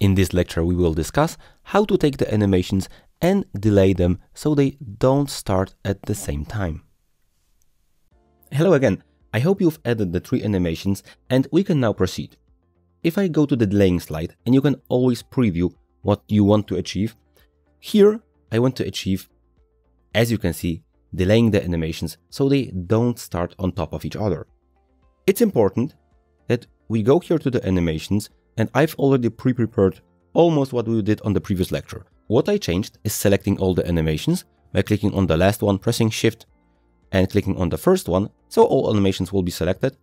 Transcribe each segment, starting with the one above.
In this lecture we will discuss how to take the animations and delay them so they don't start at the same time. Hello again, I hope you've added the three animations and we can now proceed. If I go to the delaying slide and you can always preview what you want to achieve, here I want to achieve, as you can see, delaying the animations so they don't start on top of each other. It's important that we go here to the animations and I've already pre-prepared almost what we did on the previous lecture. What I changed is selecting all the animations by clicking on the last one, pressing shift and clicking on the first one, so all animations will be selected.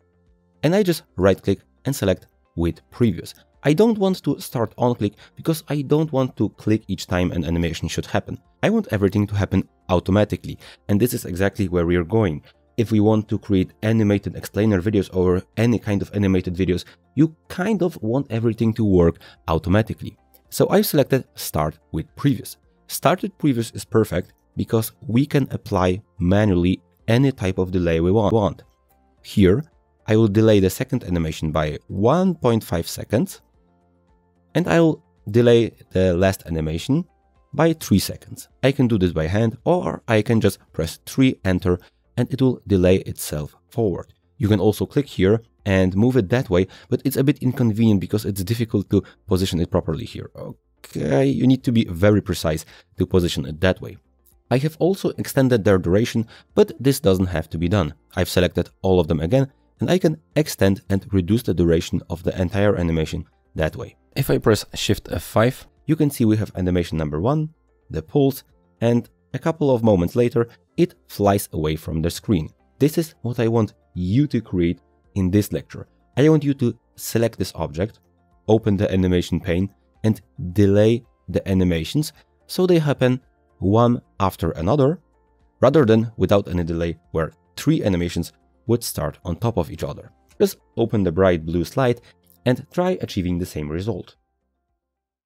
And I just right click and select with previous. I don't want to start on click because I don't want to click each time an animation should happen. I want everything to happen automatically and this is exactly where we are going if we want to create animated explainer videos or any kind of animated videos, you kind of want everything to work automatically. So I've selected start with previous. Start with previous is perfect because we can apply manually any type of delay we want. Here, I will delay the second animation by 1.5 seconds and I will delay the last animation by 3 seconds. I can do this by hand or I can just press 3 enter and it will delay itself forward. You can also click here and move it that way, but it's a bit inconvenient because it's difficult to position it properly here. Okay, you need to be very precise to position it that way. I have also extended their duration, but this doesn't have to be done. I've selected all of them again, and I can extend and reduce the duration of the entire animation that way. If I press Shift F5, you can see we have animation number 1, the pulse, and a couple of moments later, it flies away from the screen. This is what I want you to create in this lecture. I want you to select this object, open the animation pane, and delay the animations so they happen one after another, rather than without any delay where three animations would start on top of each other. Just open the bright blue slide and try achieving the same result.